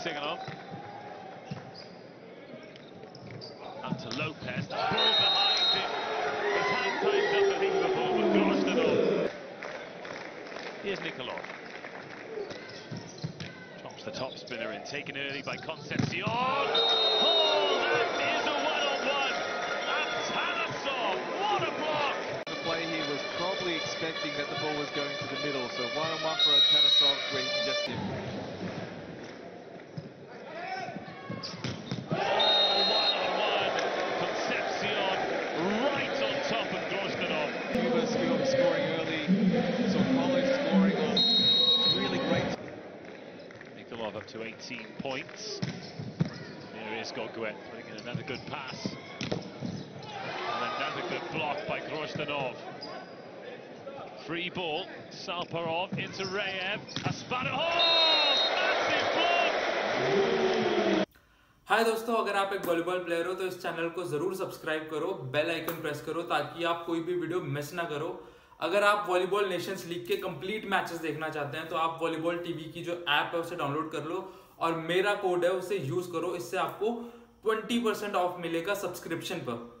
singing on. Up to Lopez. The ball behind him. His hand timed up, I think, before, but Grozdanov. Here's Nikolov. Drops the top spinner in, taken early by Concepcion. Oh, that is a one-on-one. And Tarasov, what a block! The play he was probably expecting that the ball was going to the middle, so one on one for Tanasov Nikolov up to 18 points. Here is Goguet putting in another good pass. And another good block by Grosdanov. Free ball, Salparov into Rayev. Aspanov, oh, massive block! हाय दोस्तों अगर आप एक volleyball player हो तो इस channel को जरूर subscribe करो बेल आइकन प्रेस करो ताकि आप कोई भी वीडियो मिस ना करो अगर आप वॉलीबॉल नेशंस लीग के कंप्लीट मैचेस देखना चाहते हैं तो आप वॉलीबॉल टीवी की जो ऐप है, उसे डाउनलोड कर लो और मेरा कोड है, उसे यूज़ करो। इससे आपको 20% ऑफ़ मिलेगा सब्सक्रिप्शन पर।